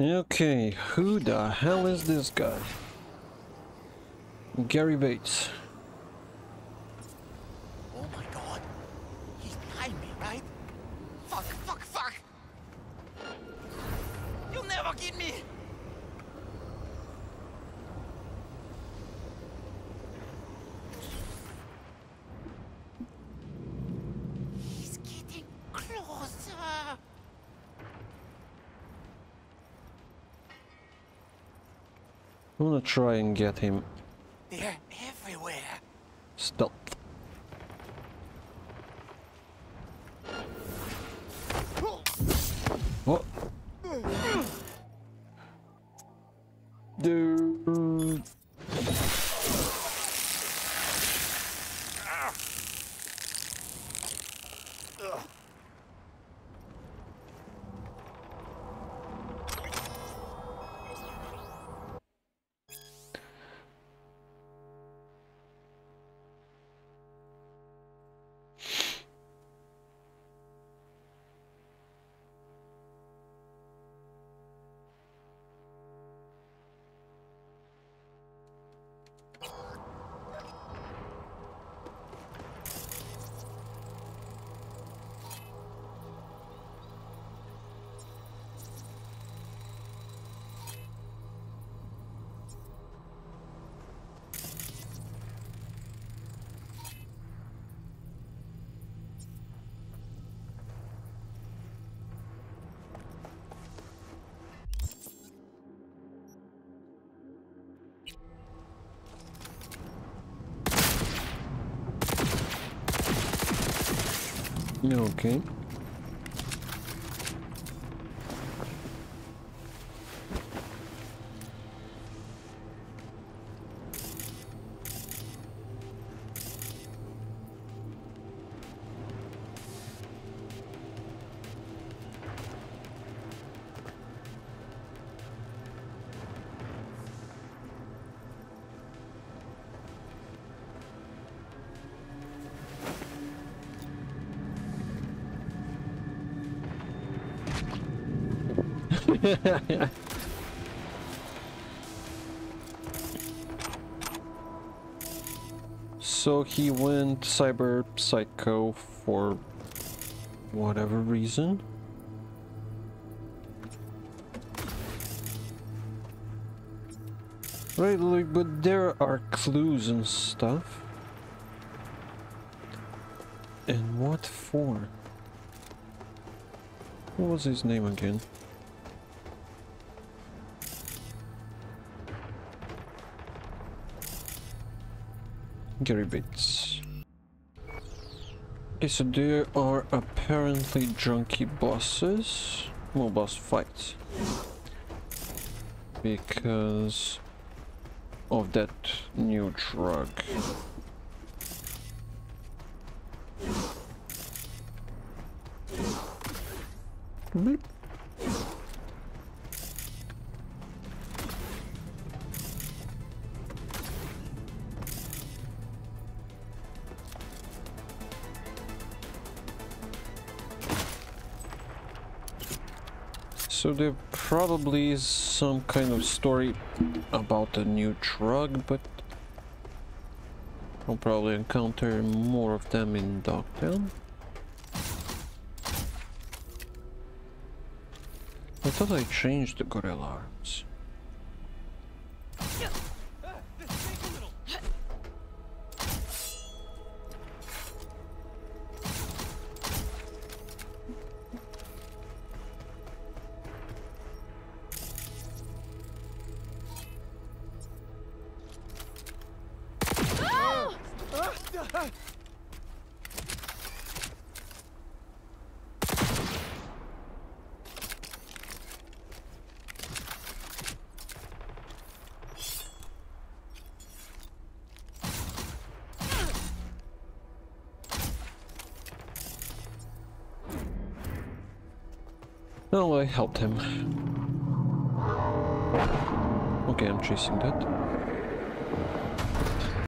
Okay, who the hell is this guy? Garry Bates. I'm gonna try and get him They're everywhere. Stop. What? Dude. Okay. So he went cyber psycho for whatever reason. Right, like, but there are clues and stuff. And what for? What was his name again? Okay, so there are apparently junkie bosses. More boss fights. Because of that new drug. So there probably is some kind of story about a new drug, but I'll probably encounter more of them in Dogtown. I thought I changed the gorilla arms. Oh, I helped him. Okay, I'm chasing that.